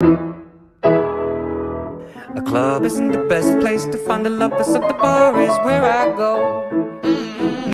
A club isn't the best place to find the lovers, so the bar is where I go.